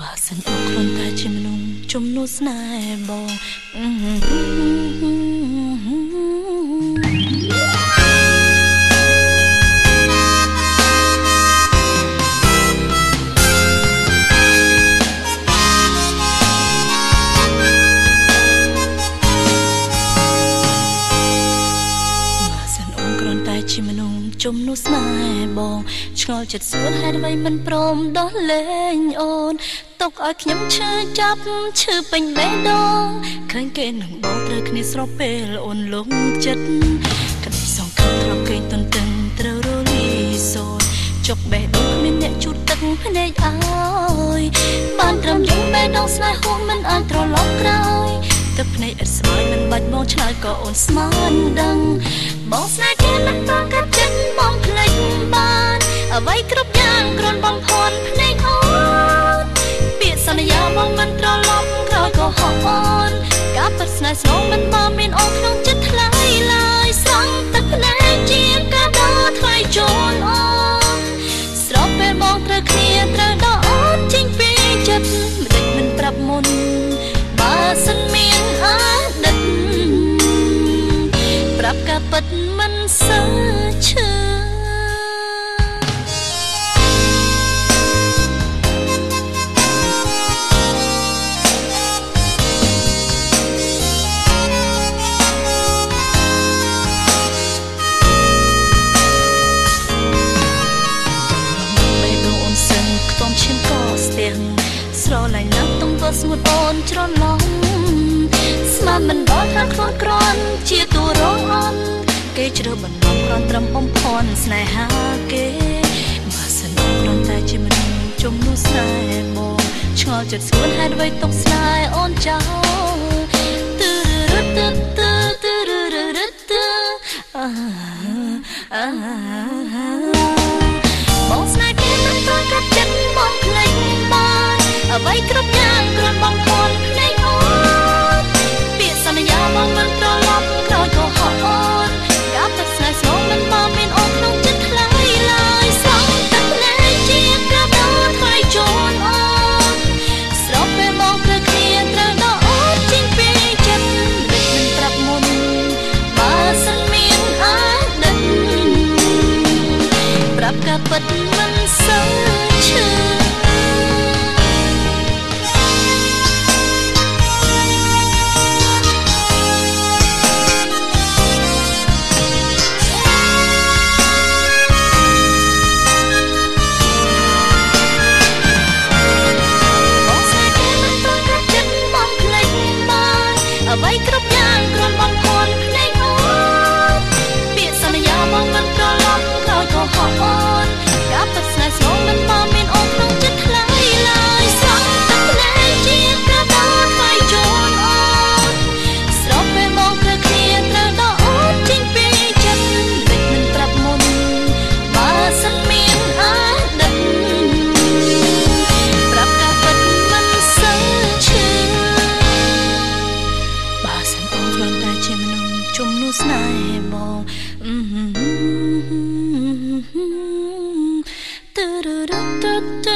បើសិនអរគ្រាន់តែជាមនុស្សជំនួសស្នេហ៍បង នុស្សជំនួសស្នេហ៍បងឆ្ងល់ចិត្តសួនហេតុអ្វីមិនព្រមដោះលែងអូនទុកឲ្យខ្ញុំឈឺចាប់ឈឺពេញបេះដូងឃើញគេនឹងបងត្រូវគ្នាស្របពេលអូនលងចិត្តក្តីសង្ឃឹមត្រង់គេទន្ទឹងត្រូវរលីសូនចុកបេះដូងគ្មានអ្នកជូតទឹកភ្នែកអើយបានត្រឹមយំបេះដូងស្នេហ៍ហួសមិនអាចត្រឡប់ក្រោយទឹកភ្នែកឥតស្បើយមិនបាច់បងឆ្លើយក៏អូនស្មានដឹងបងស្នេហ៍គេមិនប្រកាសចិត្តបងភ្លេចបាន អ្វីគ្រប់យ៉ាងគ្រាន់បងភ័ន្តភ្នែកអូនពាក្យសន្យាបងមិនត្រឡប់ក្រោយក៏ហោះអូនការពិតស្នេហ៍ស្នងមិនបានមានអូនក្នុងចិត្តថ្លៃឡើយស្រង់ទឹកភ្នែកជាកាដូថ្លៃជូនអូនស្របពេលបងត្រូវគ្នាត្រូវដល់អូនចេញពីចិត្តមិនដេចមិនប្រាប់មុនបើសិនមានអតីតប្រាប់ការពិតមិនសូវឈឺ ណាស់ទំធ្វើស្ងួតអូនច្រឡំស្មានមិនដល់ថាខ្លួនក្រន់ជាទូរងអន់គេជ្រើបន្លំគ្រាន់ត្រឹមបំផន់ស្នេហាគេបើសិនគ្រាន់តែជាមនុស្សជំនួសស្នេហ៍មកឆ្ងល់ចិត្តស្ងួនហេតុអ្វីទុកស្នេហ៍អូនចោលទឺរឹតទឺ but ស្នេហ៍បងទូរូរូទូ